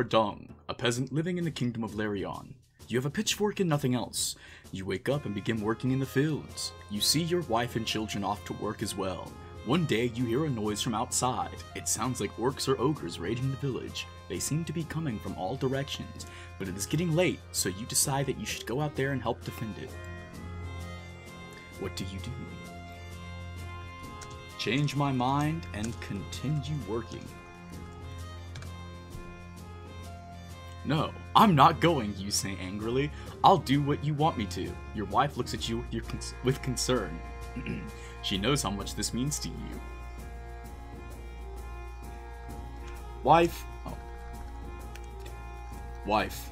are Dung, a peasant living in the kingdom of Larion. You have a pitchfork and nothing else. You wake up and begin working in the fields. You see your wife and children off to work as well. One day you hear a noise from outside. It sounds like orcs or ogres raiding the village. They seem to be coming from all directions, but it is getting late, so you decide that you should go out there and help defend it. What do you do? Change my mind and continue working. No, I'm not going, you say angrily. I'll do what you want me to. Your wife looks at you with, your with concern. she knows how much this means to you. Wife. Oh. Wife.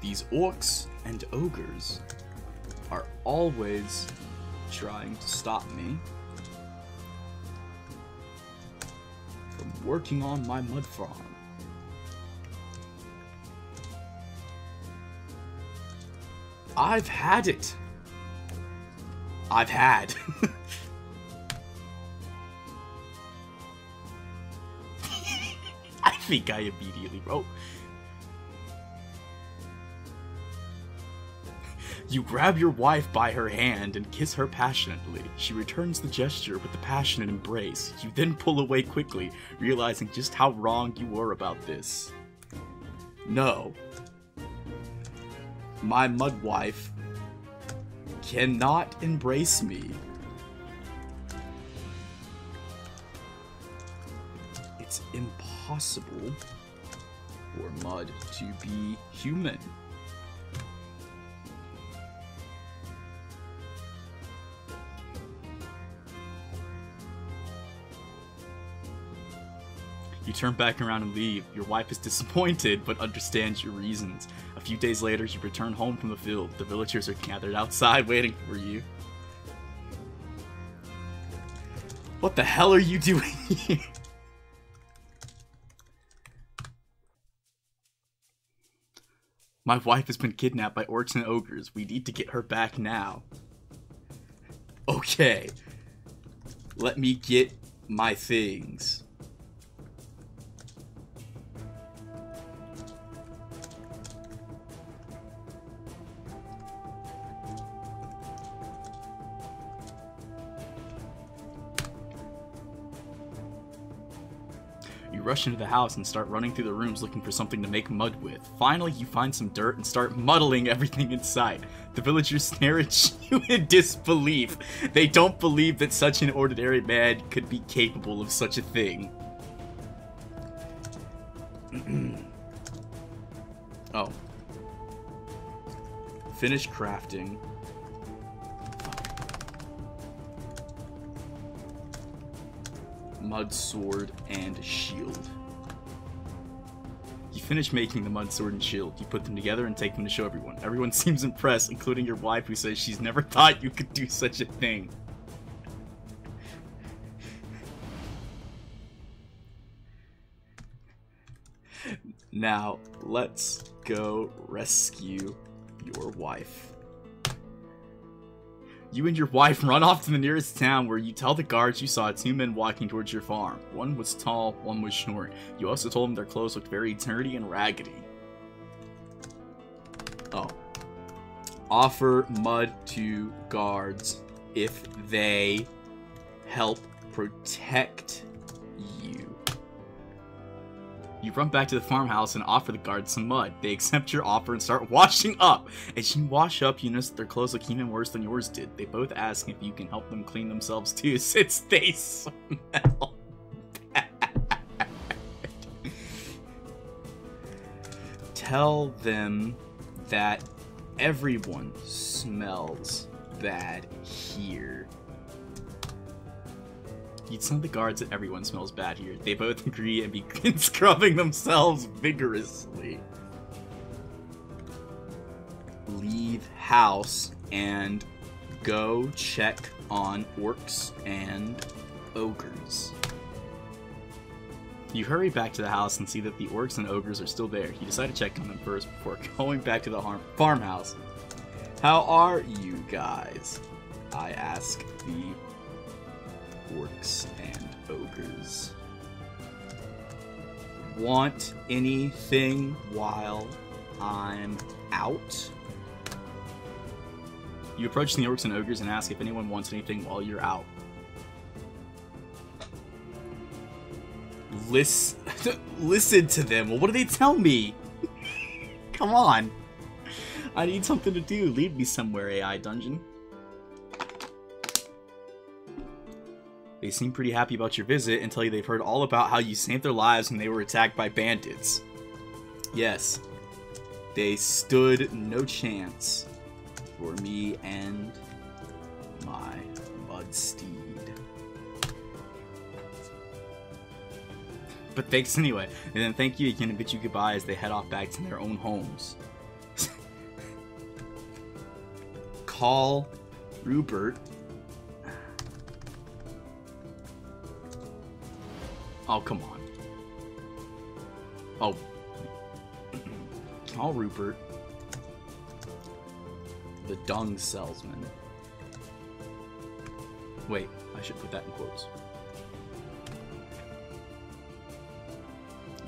These orcs and ogres are always trying to stop me from working on my mud farm. I've had it. I've had. I think I immediately wrote. You grab your wife by her hand and kiss her passionately. She returns the gesture with a passionate embrace. You then pull away quickly, realizing just how wrong you were about this. No. My mud wife cannot embrace me. It's impossible for mud to be human. You turn back around and leave. Your wife is disappointed, but understands your reasons. A few days later, you return home from the field. The villagers are gathered outside waiting for you. What the hell are you doing here? My wife has been kidnapped by orcs and ogres. We need to get her back now. Okay. Let me get my things. Rush into the house and start running through the rooms looking for something to make mud with. Finally, you find some dirt and start muddling everything in sight. The villagers stare at you in disbelief. They don't believe that such an ordinary man could be capable of such a thing. oh. Finish crafting. Mud sword and shield. You finish making the mud sword and shield. You put them together and take them to show everyone. Everyone seems impressed, including your wife who says she's never thought you could do such a thing. Now, let's go rescue your wife. You and your wife run off to the nearest town where you tell the guards you saw two men walking towards your farm. One was tall, one was short. You also told them their clothes looked very dirty and raggedy. Oh. Offer mud to guards if they help protect. You run back to the farmhouse and offer the guards some mud. They accept your offer and start washing up. As you wash up, you notice that their clothes look even worse than yours did. They both ask if you can help them clean themselves too, since they smell. Tell them that everyone smells bad here. You tell the guards that everyone smells bad here. They both agree and begin scrubbing themselves vigorously. Leave house and go check on orcs and ogres. You hurry back to the house and see that the orcs and ogres are still there. You decide to check on them first before going back to the farmhouse. How are you guys? I ask the orcs and ogres. want anything while I'm out? You approach the orcs and ogres and ask if anyone wants anything while you're out. Listen, listen to them. Well, what do they tell me? Come on. I need something to do. Lead me somewhere, AI Dungeon. They seem pretty happy about your visit and tell you they've heard all about how you saved their lives when they were attacked by bandits. Yes, they stood no chance for me and my mud steed. But thanks anyway, and then thank you again and bid you goodbye as they head off back to their own homes. Call Rupert. Oh, come on. Oh. Call Rupert. The dung salesman. Wait, I should put that in quotes.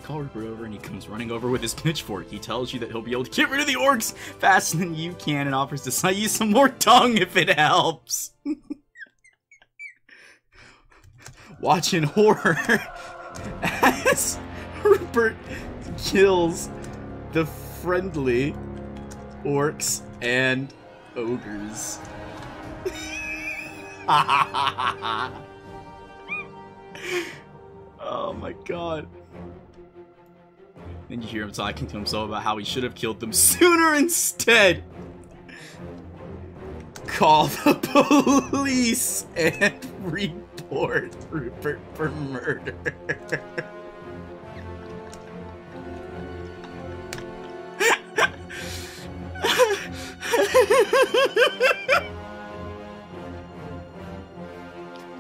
Call Rupert over and he comes running over with his pitchfork. He tells you that he'll be able to get rid of the orcs faster than you can and offers to sell you some more dung if it helps. Watch in horror as Rupert kills the friendly orcs and ogres. oh my god. Then you hear him talking to himself about how he should have killed them sooner instead. Call the police and report Rupert for murder.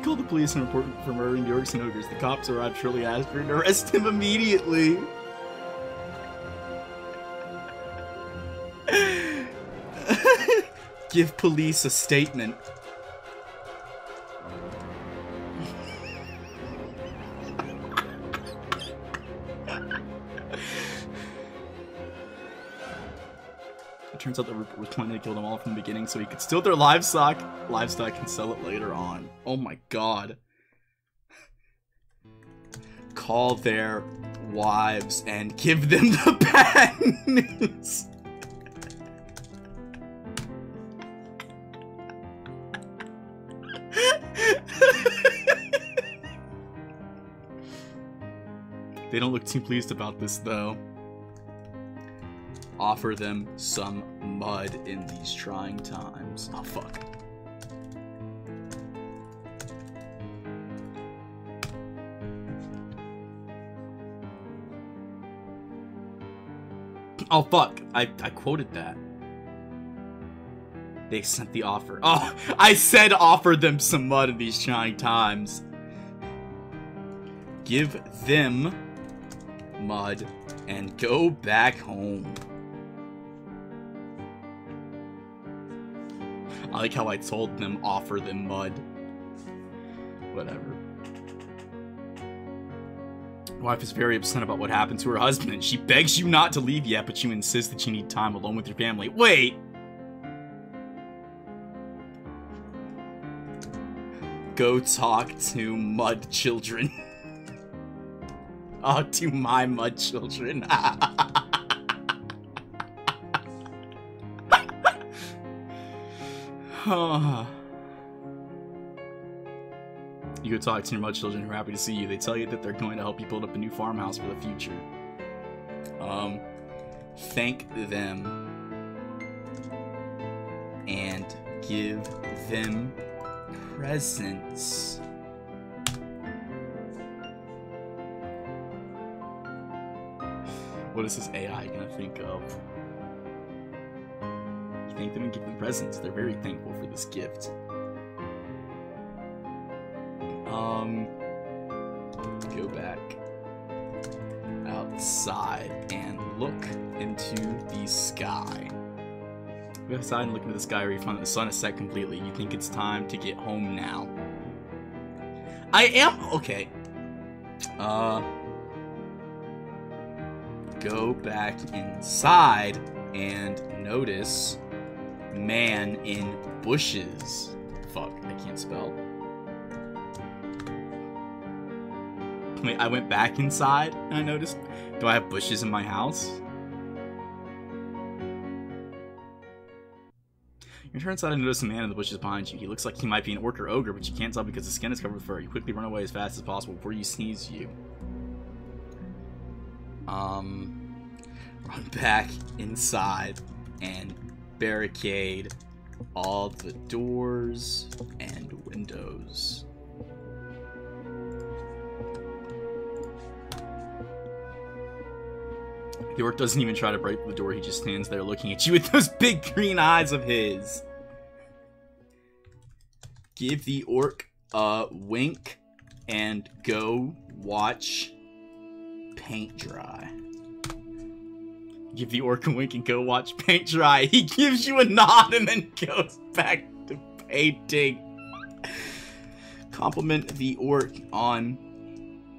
Call the police and report for murdering the and ogres. The cops arrive shortly after and arrest him immediately. Give police a statement. It turns out that Rupert was planning to kill them all from the beginning so he could steal their livestock, livestock and sell it later on. Oh my god. Call their wives and give them the bad news. they don't look too pleased about this though offer them some mud in these trying times. Oh, fuck. Oh, fuck. I, I quoted that. They sent the offer. Oh, I said offer them some mud in these trying times. Give them mud and go back home. I like how I told them offer them mud. Whatever. Wife is very upset about what happened to her husband. She begs you not to leave yet, but you insist that you need time alone with your family. Wait! Go talk to mud children. oh, to my mud children. Ah. You go talk to your mud children who are happy to see you. They tell you that they're going to help you build up a new farmhouse for the future. Um, thank them and give them presents. What is this AI gonna think of? thank them and give them presents. They're very thankful for this gift. Um, go back outside and look into the sky. Go outside and look into the sky where you find that the sun is set completely. You think it's time to get home now. I am okay. Uh go back inside and notice man in bushes. Fuck, I can't spell. Wait, I went back inside and I noticed. Do I have bushes in my house? You turn inside and notice a man in the bushes behind you. He looks like he might be an orc or ogre, but you can't tell because his skin is covered with fur. You quickly run away as fast as possible before you sneeze you. Um, run back inside and barricade all the doors and windows. The orc doesn't even try to break the door, he just stands there looking at you with those big green eyes of his. Give the orc a wink and go watch paint dry. Give the orc a wink and go watch paint dry. He gives you a nod and then goes back to painting. Compliment the orc on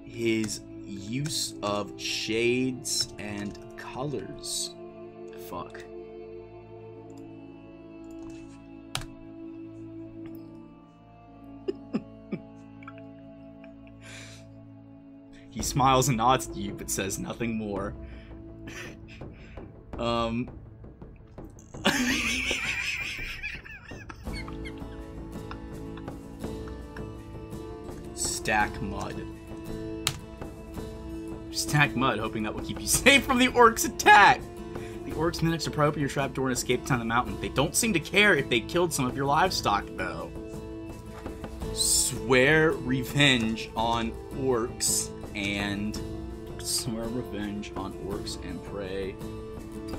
his use of shades and colors. Fuck. he smiles and nods to you, but says nothing more. um. Stack mud. Stack mud, hoping that will keep you safe from the orcs' attack. The orcs managed to pry open your trapdoor and escape down the mountain. They don't seem to care if they killed some of your livestock, though. Swear revenge on orcs and swear revenge on orcs and pray uh,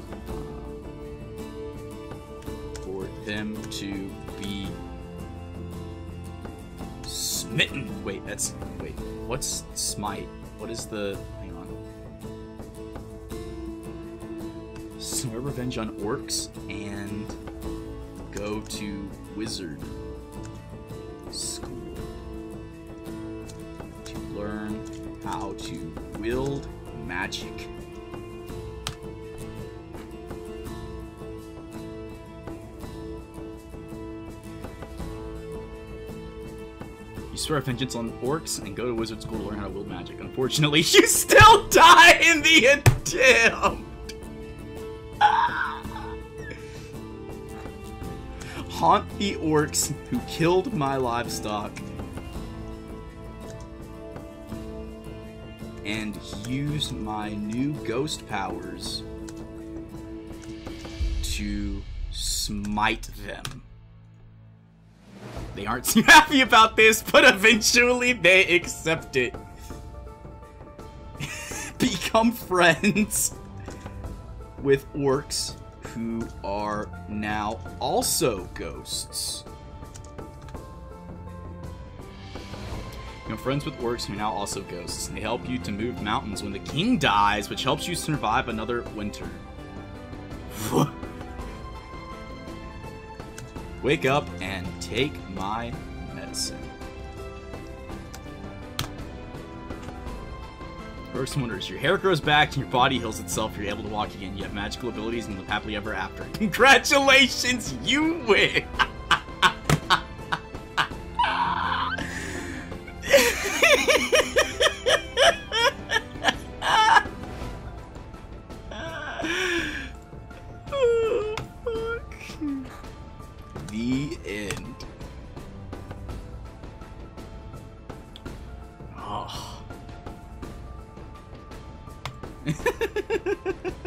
for them to be smitten. Wait, that's wait. What's smite? What is the? Swear revenge on orcs and go to wizard school to learn how to wield magic. You swear vengeance on orcs and go to wizard school to learn how to wield magic. Unfortunately, you still die in the attempt. Haunt the orcs who killed my livestock and use my new ghost powers to smite them. They aren't too happy about this, but eventually they accept it. Become friends with orcs who are now also ghosts. You're friends with orcs who are now also ghosts, and they help you to move mountains when the king dies, which helps you survive another winter. Wake up and take my medicine. First wonders, your hair grows back and your body heals itself, you're able to walk again. You have magical abilities and live happily ever after. Congratulations, you win! oh, fuck. The end. Oh.